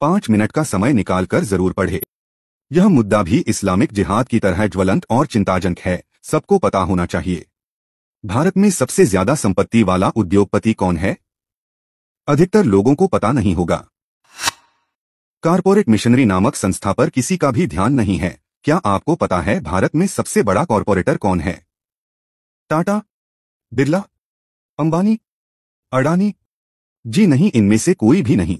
पाँच मिनट का समय निकालकर ज़रूर पढ़े। यह मुद्दा भी इस्लामिक जिहाद की तरह ज्वलंत और चिंताजनक है, सबको पता होना चाहिए। भारत में सबसे ज़्यादा संपत्ति वाला उद्योगपति कौन है? अधिकतर लोगों को पता नहीं होगा। कारपोरेट मिशनरी नामक संस्था पर किसी का भी ध्यान नहीं है। क्या आपको पता है भारत में सबसे बड़ा कॉरपोरेटर कौन है? टाटा, बिरला, अंबानी, अडानी? जी नहीं, इनमें से कोई भी नहीं।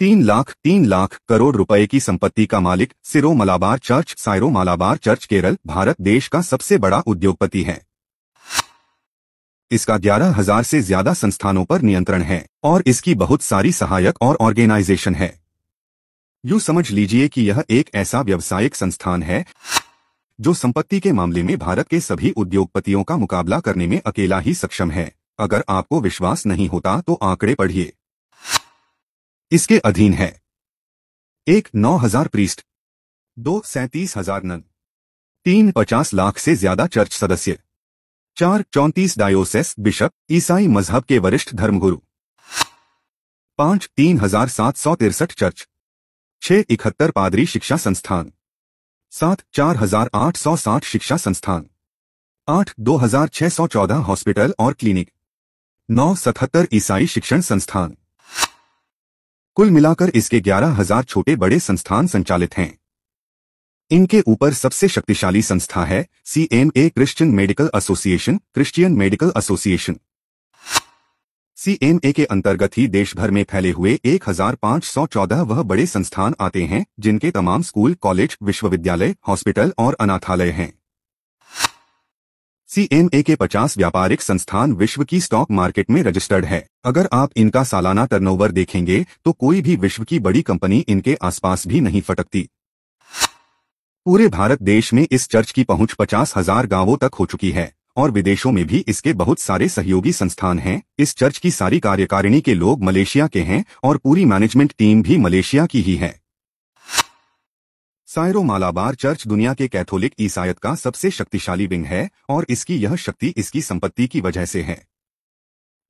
तीन लाख तीन लाख करोड़ रुपए की संपत्ति का मालिक सिरो मलाबार चर्च सायरो मालाबार चर्च, केरल, भारत देश का सबसे बड़ा उद्योगपति है। इसका ग्यारह हज़ार से ज़्यादा संस्थानों पर नियंत्रण है और इसकी बहुत सारी सहायक और ऑर्गेनाइजेशन है। यू समझ लीजिए कि यह एक ऐसा व्यवसायिक संस्थान है जो संपत्ति के मामले में भारत के सभी उद्योगपतियों का मुकाबला करने में अकेला ही सक्षम है। अगर आपको विश्वास नहीं होता तो आंकड़े पढ़िए। इसके अधीन है। एक नौ हज़ार प्रीस्ट, दो सैतीस हज़ार नन, तीन पचास लाख से ज़्यादा चर्च सदस्य, चार चौंतीस डायोसेस बिशप, ईसाई मज़हब के वरिष्ठ धर्मगुरु, पाँच तीन हज़ार सात सौ तिरसठ चर्च, छह इकहत्तर पादरी शिक्षा संस्थान, सात चार हज़ार आठ सौ साठ शिक्षा संस्थान, आठ दो हज़ार छह सौ चौदह हॉस्पिटल और क्लिनिक, नौ सतहत्तर ईसाई शिक्षण संस्थान। कुल मिलाकर इसके ग्यारह हज़ार छोटे बड़े संस्थान संचालित हैं। इनके ऊपर सबसे शक्तिशाली संस्था है C M A Christian medical association Christian medical association C M A के अंतर्गत ही देश भर में फैले हुए 1514 वह बड़े संस्थान आते हैं जिनके तमाम स्कूल, कॉलेज, विश्वविद्यालय, हॉस्पिटल और अनाथालय हैं। सीएमए के 50 व्यापारिक संस्थान विश्व की स्टॉक मार्केट में रजिस्टर्ड है। अगर आप इनका सालाना टर्नओवर देखेंगे तो कोई भी विश्व की बड़ी कंपनी इनके आसपास भी नहीं फटकती। पूरे भारत देश में इस चर्च की पहुँच पचास हज़ार गाँवों तक हो चुकी है, और विदेशों में भी इसके बहुत सारे सहयोगी संस्थान हैं। इस चर्च की सारी कार्यकारिणी के लोग मलेशिया के हैं, और पूरी मैनेजमेंट टीम भी मलेशिया की ही है। सायरो मालाबार चर्च दुनिया के कैथोलिक ईसायत का सबसे शक्तिशाली विंग है और इसकी यह शक्ति इसकी संपत्ति की वजह से है।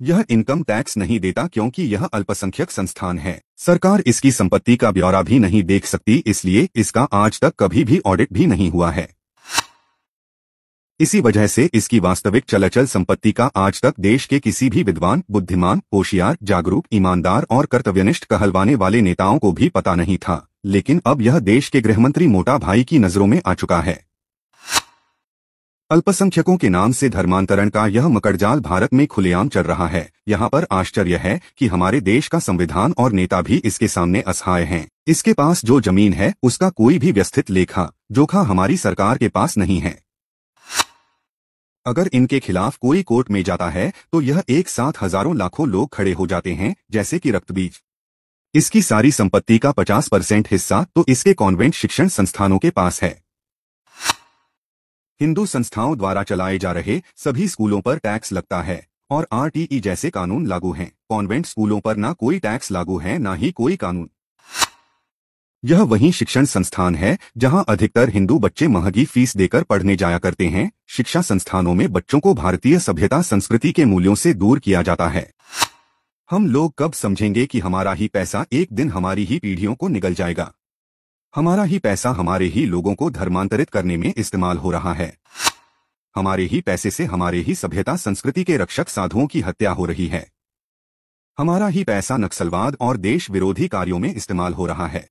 यह इनकम टैक्स नहीं देता क्योंकि यह अल्पसंख्यक संस्थान है। सरकार इसकी संपत्ति का ब्यौरा भी नहीं देख सकती, इसलिए इसका आज तक कभी भी ऑडिट भी नहीं हुआ है। इसी वजह से इसकी वास्तविक चलचल संपत्ति का आज तक देश के किसी भी विद्वान, बुद्धिमान, होशियार, जागरूक, ईमानदार और कर्तव्यनिष्ठ कहलवाने वाले नेताओं को भी पता नहीं था। लेकिन अब यह देश के गृहमंत्री मोटा भाई की नज़रों में आ चुका है। अल्पसंख्यकों के नाम से धर्मांतरण का यह मकड़जाल भारत में खुलेआम चल रहा है। यहाँ पर आश्चर्य है कि हमारे देश का संविधान और नेता भी इसके सामने असहाय हैं। इसके पास जो ज़मीन है, उसका कोई भी व्यवस्थित लेखा, जोखा हमारी सरकार के पास नहीं है। अगर इनके खिलाफ कोई कोर्ट में जाता है तो यह एक साथ हज़ारों लाखों लोग खड़े हो जाते हैं, जैसे कि रक्तबीज। इसकी सारी संपत्ति का 50 परसेंट हिस्सा तो इसके कॉन्वेंट शिक्षण संस्थानों के पास है। हिंदू संस्थाओं द्वारा चलाए जा रहे सभी स्कूलों पर टैक्स लगता है और आरटीई जैसे कानून लागू हैं। कॉन्वेंट स्कूलों पर ना कोई टैक्स लागू है, ना ही कोई कानून। यह वही शिक्षण संस्थान है जहाँ अधिकतर हिंदू बच्चे महँगी फ़ीस देकर पढ़ने जाया करते हैं। शिक्षा संस्थानों में बच्चों को भारतीय सभ्यता संस्कृति के मूल्यों से दूर किया जाता है। हम लोग कब समझेंगे कि हमारा ही पैसा एक दिन हमारी ही पीढ़ियों को निकल जाएगा? हमारा ही पैसा हमारे ही लोगों को धर्मांतरित करने में इस्तेमाल हो रहा है। हमारे ही पैसे से हमारे ही सभ्यता संस्कृति के रक्षक साधुओं की हत्या हो रही है। हमारा ही पैसा नक्सलवाद और देश विरोधी कार्यों में इस्तेमाल हो रहा है।